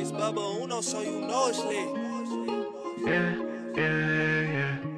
It's Bubba Uno, so you know it's lit. Yeah, yeah, yeah.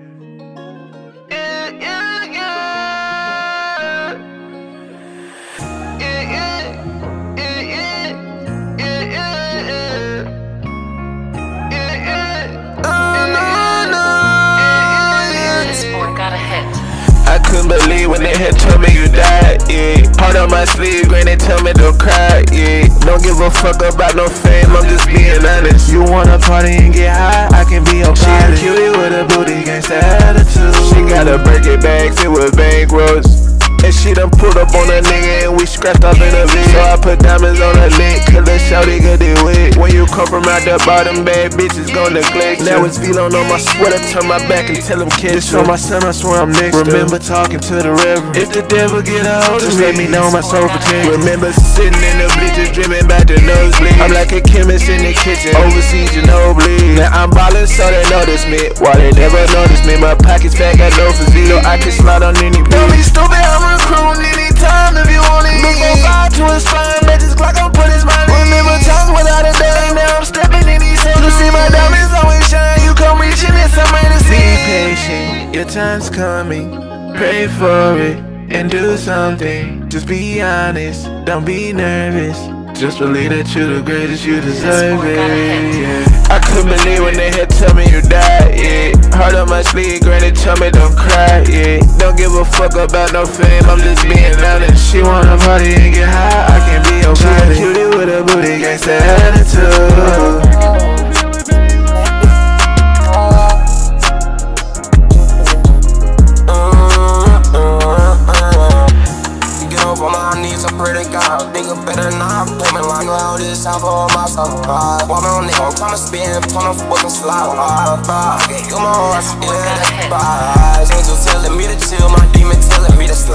I couldn't believe when they had told me you died, yeah. Heart on my sleeve, granny tell me don't cry, yeah. Don't give a fuck about no fame, I'm just being honest. You wanna party and get high, I can be your She a cutie with a booty gangsta attitude. She got a Birkin bag filled with bankrolls. And she done pulled up on a nigga and we scratched up in a vid. So I put diamonds on her leg, cause the shawty got it wet. When you come from out the bottom, bad bitches gon' neglect Now it's Vlone on my sweater, turn my back and tell him kiss For my son, I swear I'm next Remember talking to the reverend. If the devil get a hold of me, let me know my soul protect. Remember sitting in the bleachers, dreaming the nosebleed. I'm like a chemist in the kitchen, overseas, you know bleed. Now I'm ballin' so they notice me, while they never notice me. My pockets fat, got no physique, so I can slide on any beat. Don't be stupid, I'm recruiting anytime if you want it. Look on fire to his spine, bet this Glock gon' put his mind in. Remember times without a day, now I'm stepping in these hills. You see my diamonds always shine, you come reaching in some way to see. Be patient, your time's coming. Pray for it and do something. Just be honest, don't be nervous. Just believe that you're the greatest, you deserve boy got a it. Yeah. I couldn't believe when they had told me you died. Yeah. Heart on my sleeve, granny tell me don't cry. Yeah. Don't give a fuck about no fame, I'm just being honest. She wanna party and get high, I can be your body. Cutie with a booty, gangsta attitude. Nigga better not play me like all this time for my son. Walk on nigga, I'm tryna spin, turn a fucking slide. Okay, you my heart, yeah. Bye. Angels telling me to chill, my demon telling me to slide.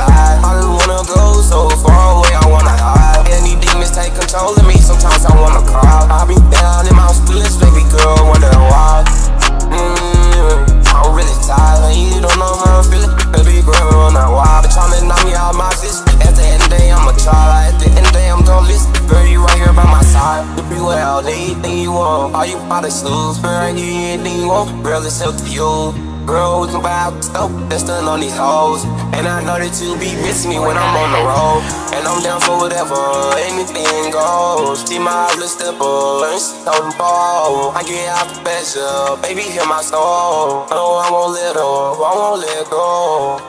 Want. All you probably snooze. Girl, I give you anything you want. Girl, it's up to you. Girl, who's about stuff that's done on these hoes. And I know that you be missing me when I'm on the road. And I'm down for whatever, anything goes. See my list of boys, don't ball. I get out the best pressure, baby, hear my soul. No, I won't let go, I won't let go.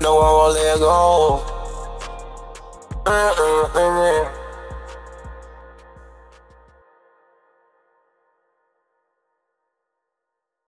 No, I won't let go.